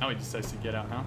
Now he decides to get out, huh?